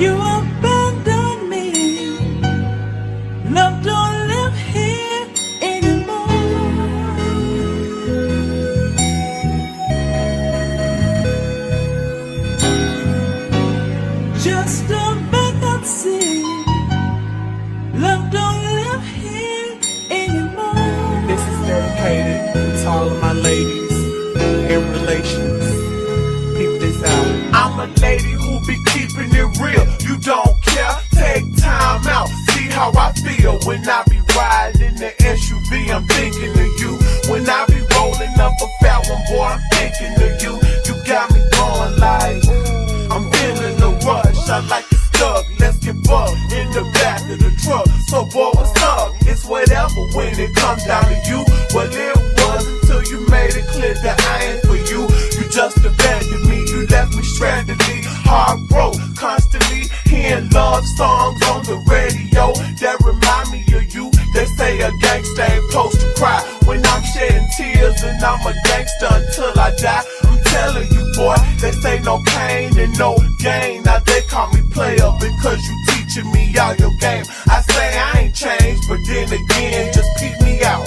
You abandoned me. Love don't live here anymore. Just a vacancy. Love don't live here anymore. This is dedicated to all of my ladies in relations. Keep this out. I'm a lady who be keeping real. You don't care, take time out. See how I feel when I be riding the SUV. I'm thinking of you. When I be rolling up a fat one, boy, I'm thinking of you. You got me going like, I'm feeling the rush. I like it stuck. Let's get bugged in the back of the truck. So, boy, what's up? It's whatever when it comes down to you. Well, it was until you made it clear that I ain't for you. You just abandoned me. You left me stranded, strandedly, heart love songs on the radio that remind me of you. They say a gangsta ain't supposed to cry when I'm shedding tears, and I'm a gangster until I die. I'm telling you, boy, they say no pain and no gain. Now they call me player because you teaching me all your game. I say I ain't changed, but then again, just peep me out.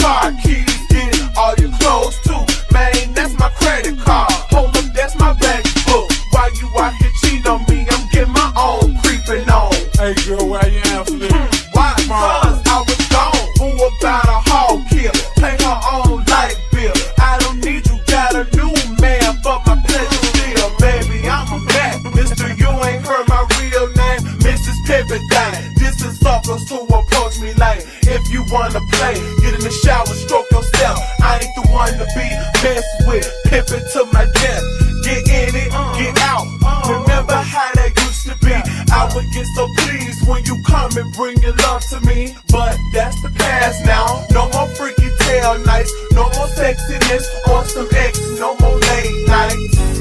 Car keys. Get all your clothes too. Man, that's my credit card. Hold up, that's my bank book. While you out here cheating on me, I'm getting my own creeping on. Hey girl, why you answer this? Hmm, why? Cause I was gone. Who about a hog kill? Pay her own light bill. I don't need you, got a new man for my pleasure still. Baby, I'm a Mac. Mister, you ain't heard my real name. Mrs. Pippin This is suckers who approach me like if you wanna play, messed with. Pippin to my death. Get in it, get out. Remember how that used to be. I would get so pleased when you come and bring your love to me. But that's the past now. No more freaky tail nights. No more sexiness or some X. No more late nights.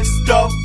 On my